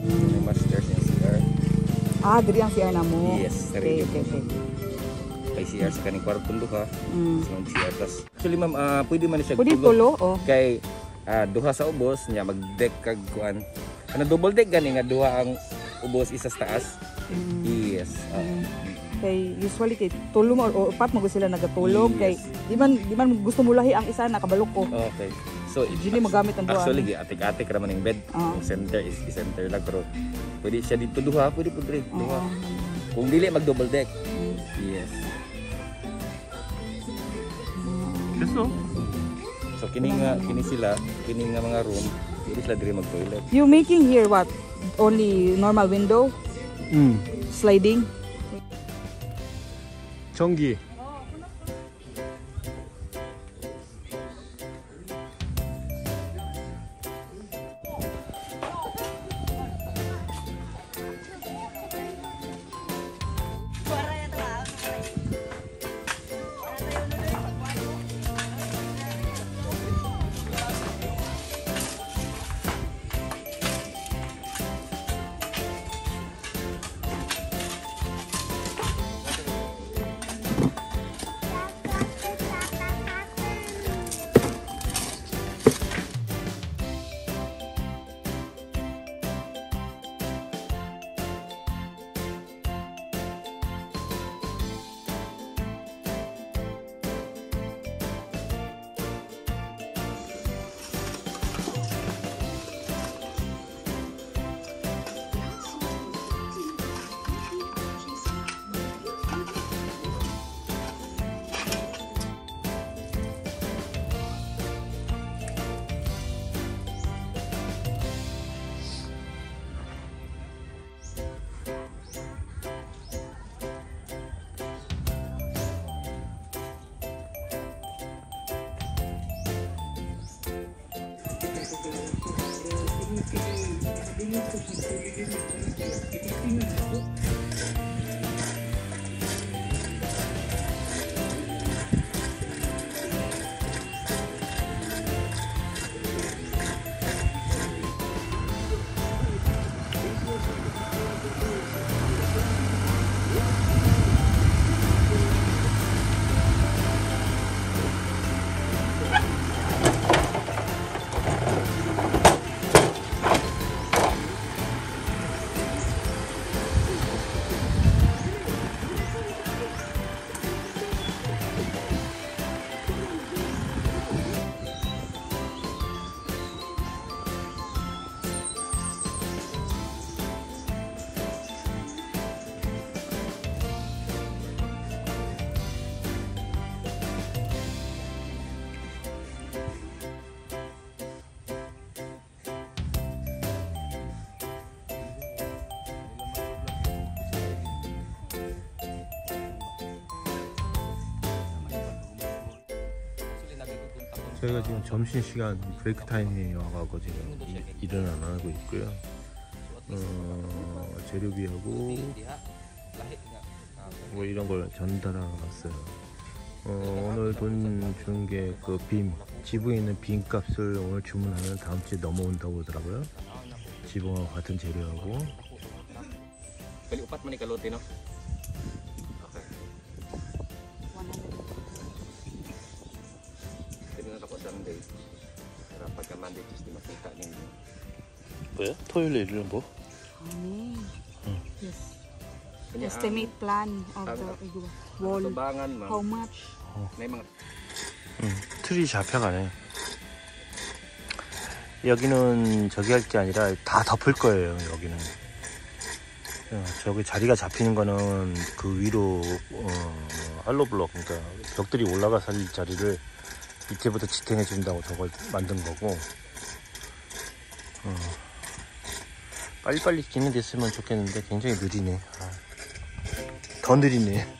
May master niya CR. Ah, diri ang CR na mo. Yes, Okay, sarili. okay, okay. Kay CR sa kaning kwartong duha. Mm. Sa CR. Tas, actually ma'am, ah, pwede man siya Pwede tulo, oh. Kay ah, duha sa ubos niya mag-deck kag kuan. Ano double deck gani nga duha ang ubos isa sa taas. Mm. Yes. ah. Kay usually kay tulo mo o upat mo sila nagatulog Yes. kay di man di man gusto mo lahi ang isa nakabalok ko. okay. So, usually magamit ang duha. Actually, atik-atik raman yung bed. Ah. Uh -huh. center is center lang. Pero pwede siya dito duha, pwede po dito ah. duha. Uh -huh. Kung dili, mag double deck. Mm. Yes. Gusto? Oh. So kini nga kini sila, kini nga mga room, dili sila diri mag toilet. You making here what? Only normal window? Mm. Sliding. Chonggi. Gracias. 저희가 지금 점심 시간 브레이크 타임에 와가지고 지금 이- 일은 안 하고 있고요. 어, 재료비하고 뭐 이런 걸 전달하러 왔어요. 어, 오늘 돈 준 게 그 빔, 지붕에 있는 빔 값을 오늘 주문하면 다음 주에 넘어온다고 그러더라고요. 지붕하고 같은 재료하고 Kaya nga ako Sunday. Para pagka Monday, Tuesday makita ninyo. 뭐야? 토요일 일은 뭐? Ani. Yes. Kanya, Estimate plan of the wall. How much? 응, 틀이 잡혀가네. 여기는 저기 할 게 아니라 다 덮을 거예요, 여기는. 어, 저기 자리가 잡히는 거는 그 위로, 어, 알로블럭, 그러니까 벽들이 올라가 살 자리를 밑에부터 지탱해 준다고 저걸 만든 거고, 어, 빨리빨리 진행됐으면 좋겠는데 굉장히 느리네. 아, 더 느리네.